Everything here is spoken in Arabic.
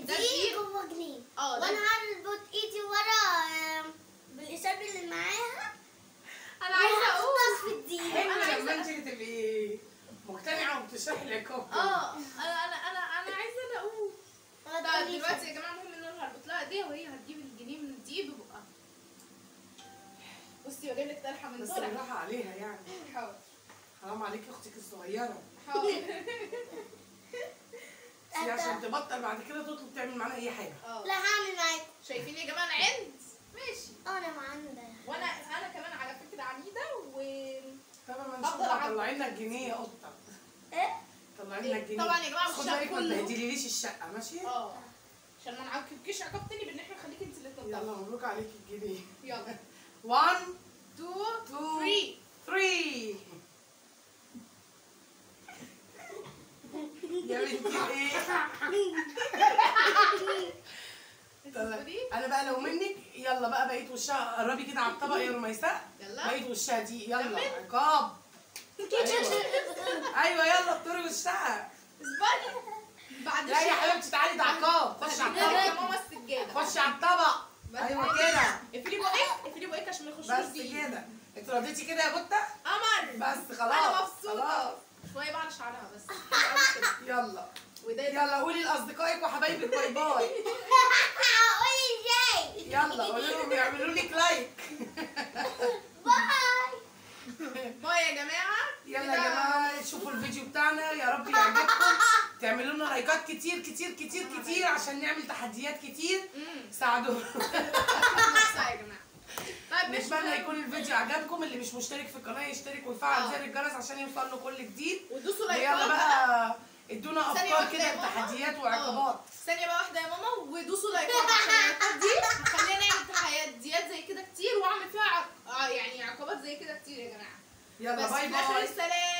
دي دقيق. جوه جنيه آه ده- وأنا هربط إيدي ورا بالإشارة اللي معاها. أنا عايزة أقول في أنا عايزة- لما انت تبقي مقتنعة وبتشرحي العقاب آه أنا أنا أنا أنا عايزة أنا أقول. طيب تقوليش. دلوقتي يا جماعة المهم إن أنا هربط لها إيديها وهي هتجيب الجنيه من الدقيق ببقها. بصي بجيب لك طرحة من بس بالراحة عليها يعني. حاضر. حرام عليكي أختك الصغيرة. حاضر. هي عشان تبطل بعد كده تطلب تعمل معانا أي حاجة. آه لا هعمل معاك. شايفين يا جماعة؟ أنا عند. ماشي. أنا ما عندي وأنا أنا كمان على فكرة عنيدة و طبعا ما أعمل. طلعي لنا الجنيه يا قطة. إيه؟ طلعي لنا الجنيه طبعا يا جماعة مش خد الشقة بالك ما كله. تبهدليليش الشقة؟ ماشي؟ آه عشان ما نعاقبكيش عقاب تاني بإن إحنا نخليك انت اللي يلا تنضفي مبروك عليكي الجنيه. يلا. 1 2 2 3 3 يا بنتي إيه. أنا بقى لو منك يلا بقى بقيت وشها قربي كده على الطبق يا رميساء يلا. بقيت وشها دي يلا. عقاب. أيوه يلا اطري وشها. اصبري بعد لا يا حبيبتي تعالي ده عقاب. خش على هديلك يا الطبق ماما السجادة. خش على الطبق. أيوه كده. اقفلي بقك اقفلي بقك عشان ما يخشوش بس كده. انت رضيتي كده يا بوتة قمر. بس خلاص أنا. مبسوطه شوية بقى على شعرها بس. يلا. يلا قولي لأصدقائك وحبايبك bye bye. قولي إزاي يلا قولي لهم يعملوا لك like bye bye يا جماعة. يلا يا جماعة شوفوا الفيديو بتاعنا يا رب يعجبكم. تعملوا لنا لايكات كتير كتير كتير كتير عشان نعمل تحديات كتير. ساعدونا. يا جماعة. طيب مش نتمنى يكون الفيديو عجبكم اللي مش مشترك في القناة يشترك ويفعل آه. زر الجرس عشان يوصل له كل جديد ودوسوا ويلا لايكات بقى ادونا أفكار كده يا ماما. لتحديات وعقابات آه. ثانية بقى واحدة يا ماما ودوسوا لايكات عشان دي خلينا نعمل تحديات زي كده كتير وأعمل فيها. آه يعني عقابات زي كده كتير يا جماعة يلا bye bye السلام